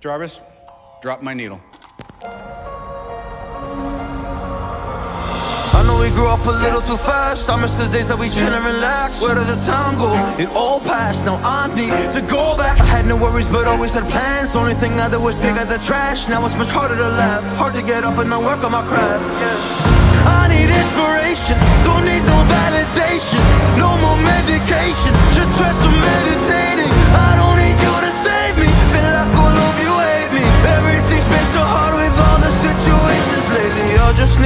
Jarvis, drop my needle. I know we grew up a little too fast. I miss the days that we chill and relax. Where did the time go? It all passed. Now I need to go back. I had no worries but always had plans. Only thing I did was pick out the trash. Now it's much harder to laugh. Hard to get up and then work on my craft. I need inspiration. Don't need no validation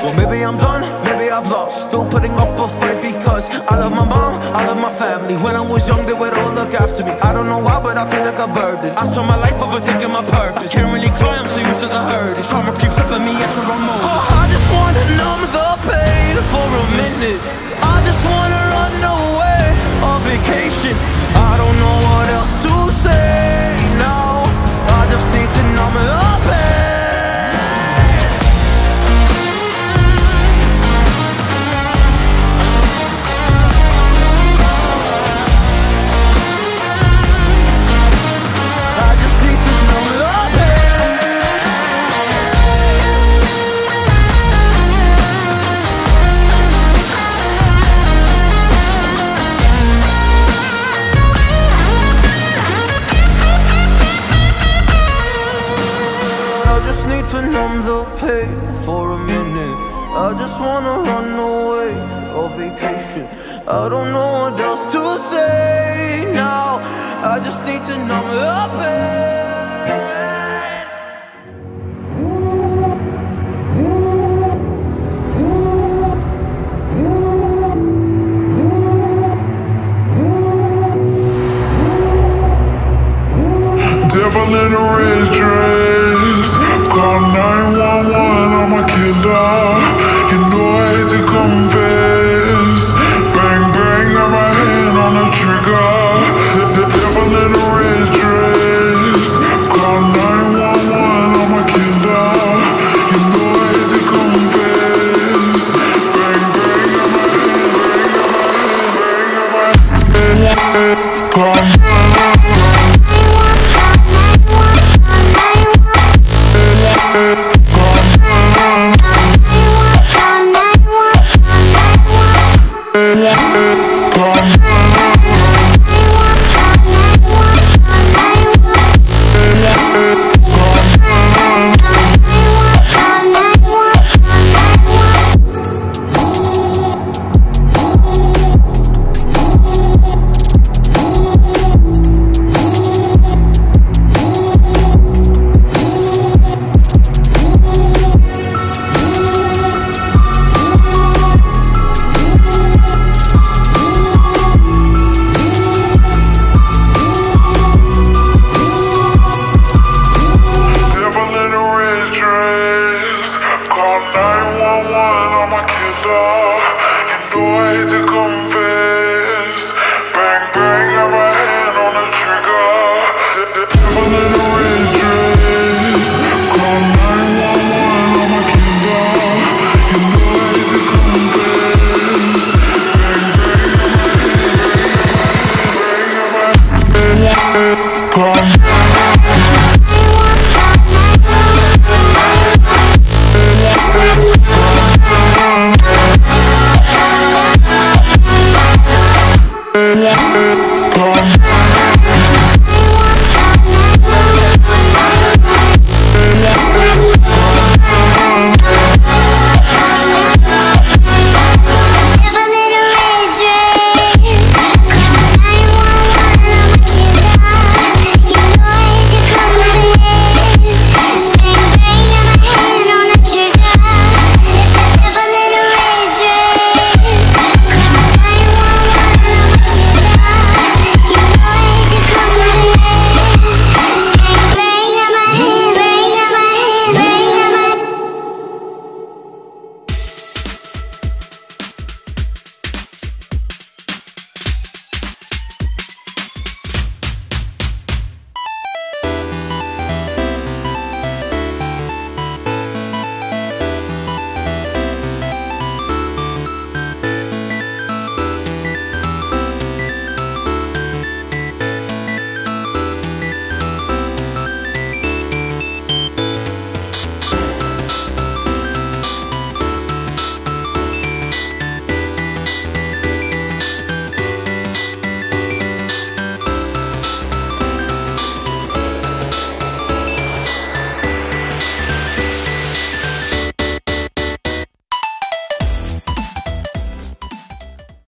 Well, maybe I'm done, maybe I've lost. Still putting up a fight because I love my mom, I love my family. When I was young, they would all look after me. I don't know why, but I feel like a burden. I spend my life overthinking my purpose. Can't really cry, I'm so used to the hurt. Trauma keeps up at me at the wrong moment. Oh, I just wanna numb the pain for a minute. I just wanna run away on vacation. Just need to numb the pain for a minute. I just wanna run away on vacation. I don't know what else to say now. I just need to numb the pain. A far